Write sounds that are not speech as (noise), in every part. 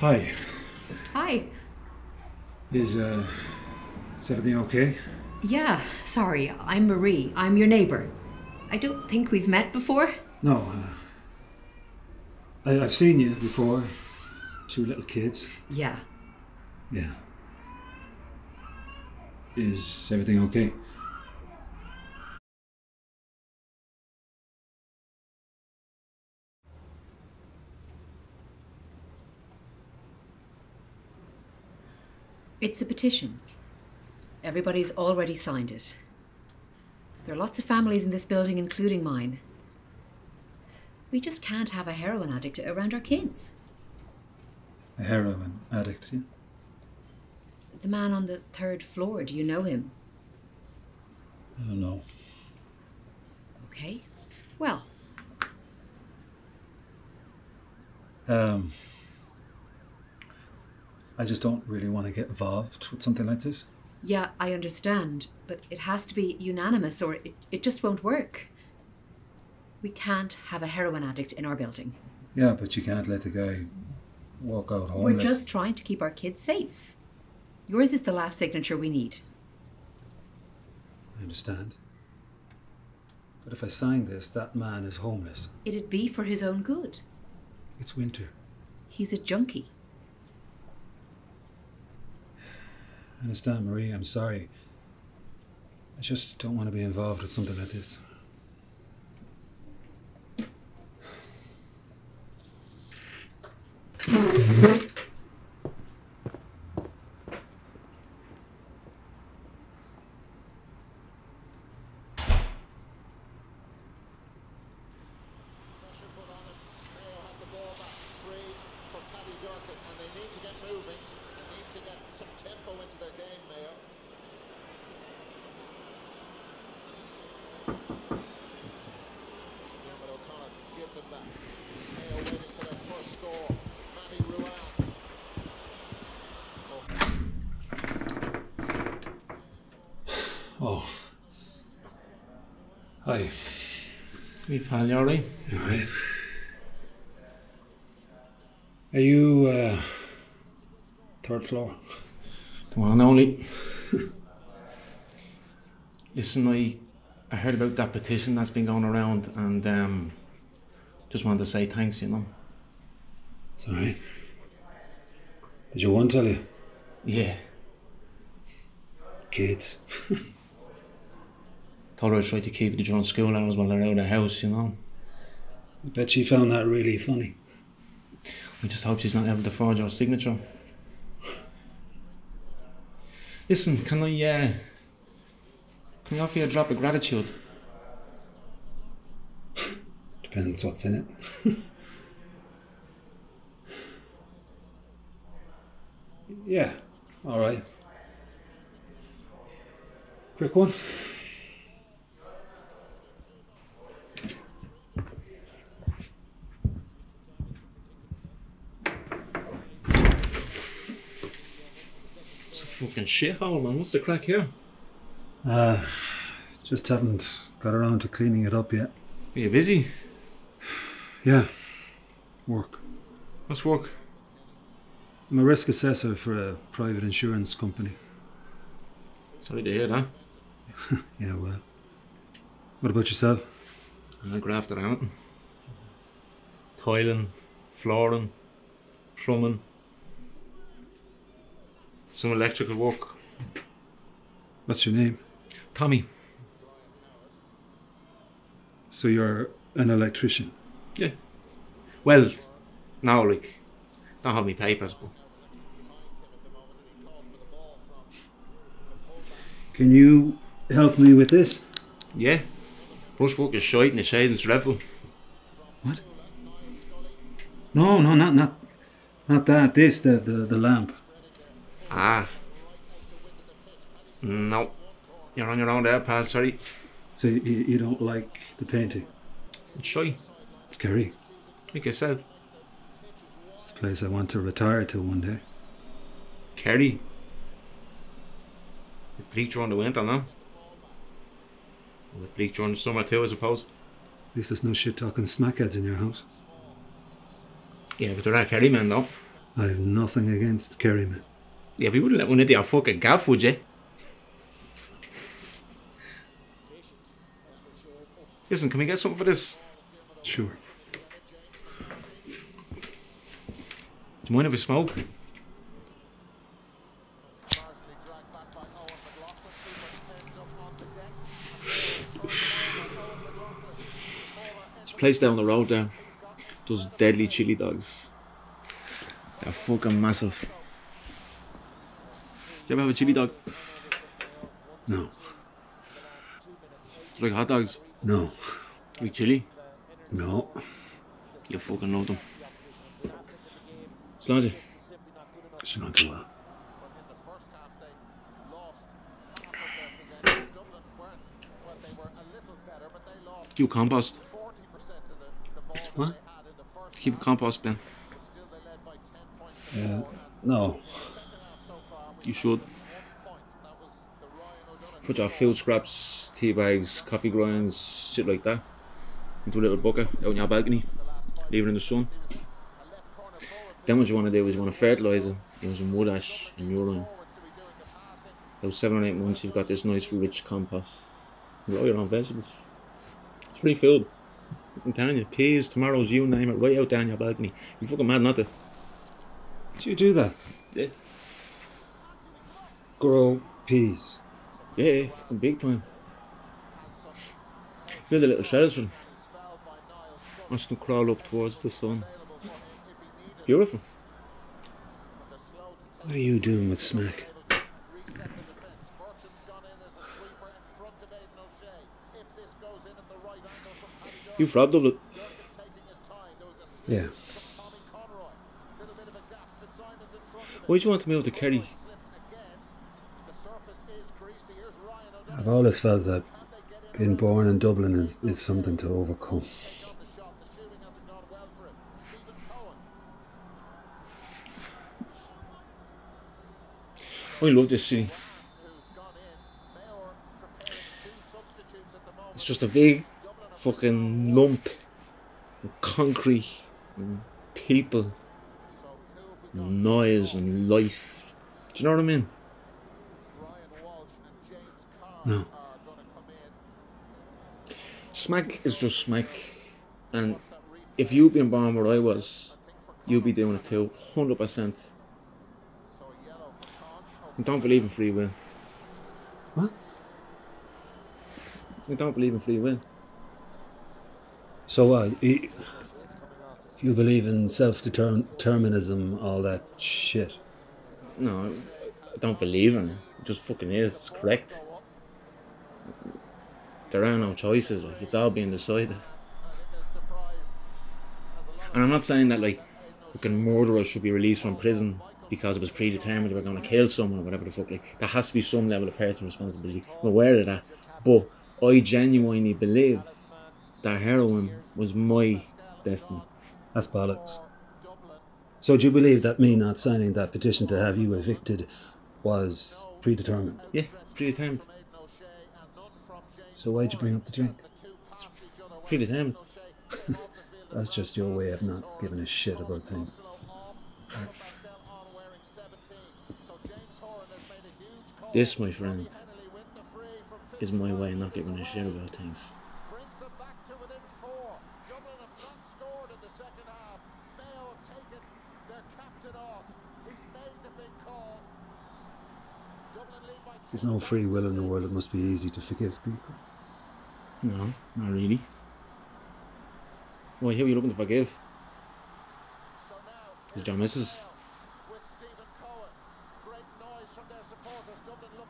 Hi. Hi. Is uh is everything okay? Yeah, sorry, I'm Marie. I'm your neighbour. I don't think we've met before. No. Uh, I, I've seen you before. Two little kids. Yeah. Yeah. Is everything okay? It's a petition. Everybody's already signed it. There are lots of families in this building, including mine. We just can't have a heroin addict around our kids. A heroin addict, yeah? The man on the third floor, do you know him? I don't know. Okay. Well, Um I just don't really want to get involved with something like this. yeah, I understand, but it has to be unanimous or it, it just won't work. We can't have a heroin addict in our building. Yeah, but you can't let the guy walk out homeless. We're just trying to keep our kids safe. Yours is the last signature we need. I understand. But if I sign this, that man is homeless. It'd be for his own good. It's winter. He's a junkie. I understand, Marie. I'm sorry. I just don't want to be involved with something like this. (laughs) Pressure put on him. Mayo have the ball back. Free for Paddy Durcan, and they need to get moving and need to get some tempo into their game, Mayo. Diarmuid O'Connor can give them that. Mayo waiting for their first score. Matty Ruane. Oh. Hi. Hey pal, you alright? Alright? Are you, uh, third floor? The one and only. Listen, I I heard about that petition that's been going around and um just wanted to say thanks, you know. It's alright. Did your one tell you? Yeah. Kids. (laughs) Told her I tried to keep it during school hours while they're out of the house, you know. I bet she found that really funny. We just hope she's not able to forge our signature. Listen, can I uh can I offer you a drop of gratitude? Depends what's in it. (laughs) yeah, alright. Quick one. It's a fucking shithole, man. What's the crack here? Uh, just haven't got around to cleaning it up yet. Are you busy? Yeah, work. What's work? I'm a risk assessor for a private insurance company. Sorry to hear that. (laughs) Yeah, well. What about yourself? I grafted out. Toiling, flooring, plumbing, some electrical work. What's your name? Tommy. So you're an electrician. Yeah. Well, now like, don't have me papers, but Can you help me with this? yeah. Brushwork is shite and the shading's dreadful. What? No, no, not not not that. This the the, the lamp. Ah. No. You're on your own there, pal, sorry. So you, you don't like the painting? It's shy, It's scary. like I said. It's the place I want to retire to one day. Kerry. It bleak during the winter, no? Well, it bleak during the summer too, I suppose. At least there's no shit talking smackheads in your house. Yeah, but there are not Kerry men though. I have nothing against Kerryman. Yeah, but you wouldn't let one into your fucking gaff, would you? Listen, can we get something for this? Sure. Do you mind if we smoke? Largely dragged back by Eoghan McLaughlin. Cooper ends up on the deck. Eoghan McLaughlin. This place down the road there. Those deadly chili dogs. They're fucking massive. Do you ever have a chili dog? No. Like hot dogs? No. Like chili? No. You fucking love them. Sludgy. It's not too well. But in the first half, they lost half of their possessions. Dublin weren't, well, they were a little better, but they lost Do compost. 40% of the, the ball that What? they had in the first Keep compost bin. half. Still, they led by 10 points to Uh, no. second half so far, we You should. one point. That was the Ryan O'Donoghue Put your food scraps, tea bags, coffee grinds, shit like that into a little bucket out in your balcony. Leave it in the sun. Then what you want to do is you want to fertilise it using wood ash and urine. About seven or eight months you've got this nice rich compost. Grow your own vegetables. It's free food. I'm telling you, peas, tomatoes, you name it, right out down on your balcony. You fucking mad not to. Do you do that? Yeah. Grow peas. Yeah, fucking big time. Build a little shelters for them. Watch to crawl up towards the sun. It's beautiful. What are you doing with smack? You've robbed slip Yeah. Why do you want to move to Kerry? I've always felt that being born in Dublin is, is something to overcome. Take on the shot. The shooting hasn't gone well for him. Stephen Coen. I love this city. It's just a big fucking lump of concrete and people, we and noise and life. Do you know what I mean? No. Smack is just smack. And if you'd been born where I was, you'd be doing it too. 100%. So yellow for Con. Oh, I don't believe in free will. What? I don't believe in free will. So what? You, you believe in self-determinism, all that shit? No, I don't believe in it. It just fucking is. It's correct. There are no choices. Like it's all being decided. And I'm not saying that like fucking murderers should be released from prison because it was predetermined we were going to kill someone or whatever the fuck. Like there has to be some level of personal responsibility. I'm aware of that, but I genuinely believe that heroin was my destiny. That's bollocks. So do you believe that me not signing that petition to have you evicted was predetermined? Yeah, predetermined. Aidan O'Shea and none from James So why'd you bring up the drink? two past each. Predetermined. O'Shea off the field That's just your way of not giving a shit about things. off. Pascal on wearing 17. So James Horan has made a huge call. This, my friend, Hennelly with the free from is my way of not giving a shit about things. brings them back to within four. Dublin have not scored in the second half. Mayo have taken their captain off. He's made the big call. Dublin lead There's no free will in the world. It must be easy to forgive people. No, not really. Why, who are you looking to forgive? So now Is John Misses? with Stephen Coen. Great noise from their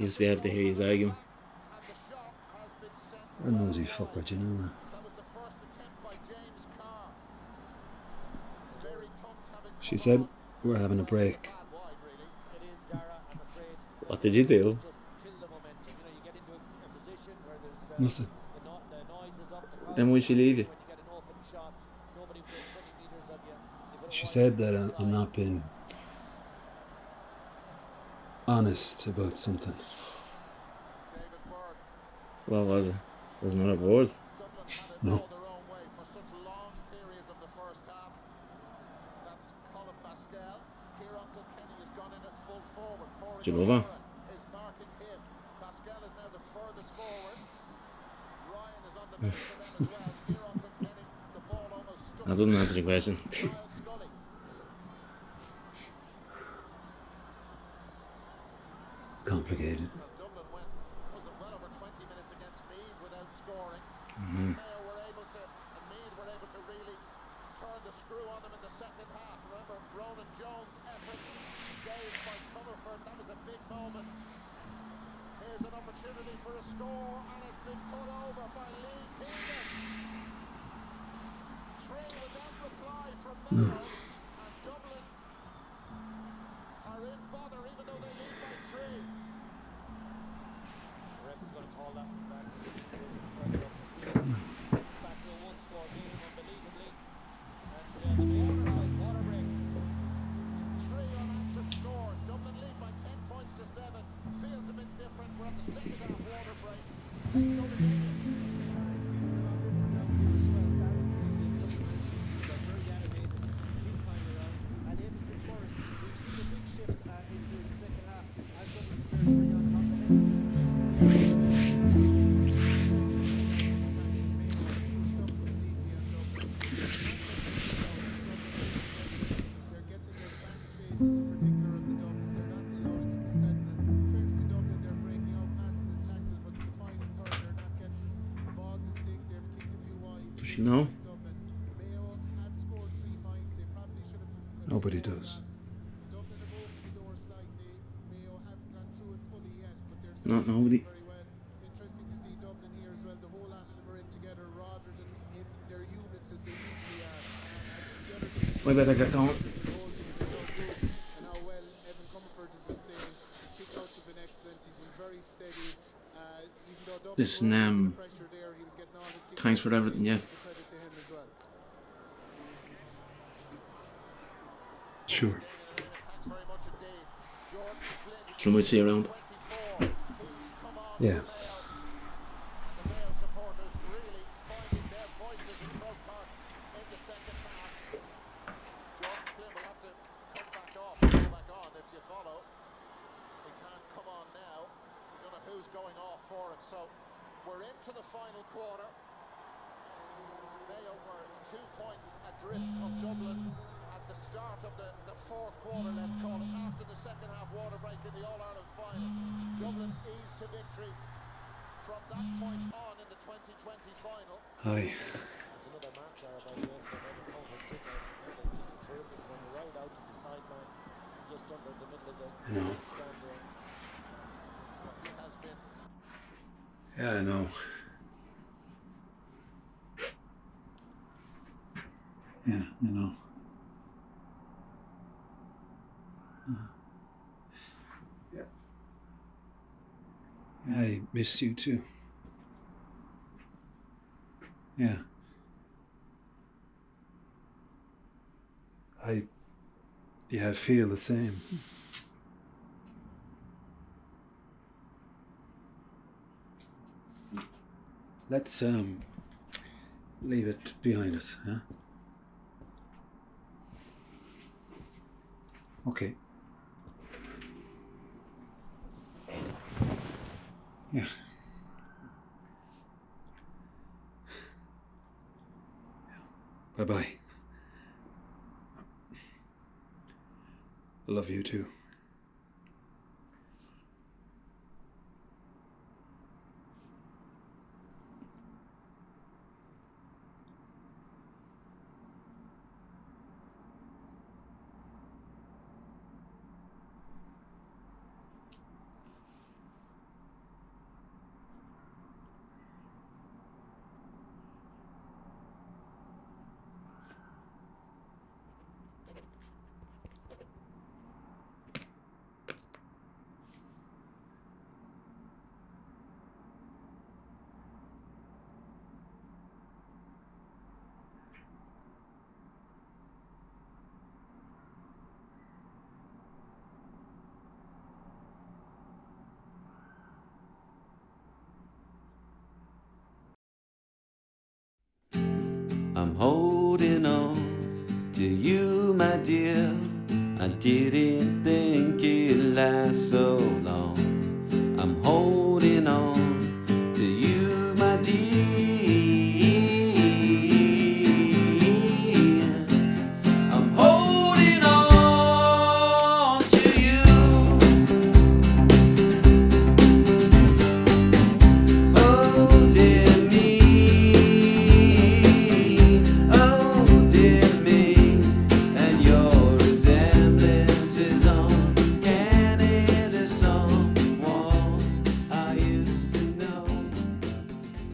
look to be able to hear you arguing. and the shot has been a nosy fucker, do you know that? That was the first attempt by James Carr. Very pumped having She said we're having a break. Bad wide, really. It is, Dara, I'm afraid. What did you do? Just kill the momentum. You know, you get into a, a position where there's uh, Nothing. the, no, the noise is up. The Then why she leave you? When you get an open shot, nobody within 20 metres of you. You've got a She said that I- I'm not being honest about something. David Byrne. What was it? Was another board? Dublin had it No. all their own way for such 嗯。And I Nobody does. other thing We better get going. the whole team is so good. And how well Evan Comerford has been playing. His kickouts have been excellent. He's been very steady. Even though Dublin Listen, um, pressure there, he was getting all his kickouts Thanks for everything, yeah. The credit to him as well. Sure. Thanks very much indeed. Jordan Flynn. So we see you around. 24. He's come on Yeah. for Mayo. The Mayo supporters really finding their voices in Croke Park in the second half. Jordan Flynn will have to come back off and go back on if you follow. He can't come on now. We don't know who's going off for him. So we're into the final quarter. Mayo were two points adrift of Dublin at the start of the, the fourth quarter, let's call it, after the second half water break in the All Ireland final. Dublin eased to victory from that point on in the 2020 final. Hi. There's another mark there, by the way, from Evan Comerford's kick out. Just a terrific one, right out to the sideline, just under the middle of the know. stand there. Well, he has been Yeah, I know. Yeah, I know. Yeah. I miss you too. Yeah. I yeah, I feel the same. Let's um leave it behind us, huh? Okay. Yeah. Bye bye. I love you too. I'm holding on to you, my dear. I didn't think it'd last so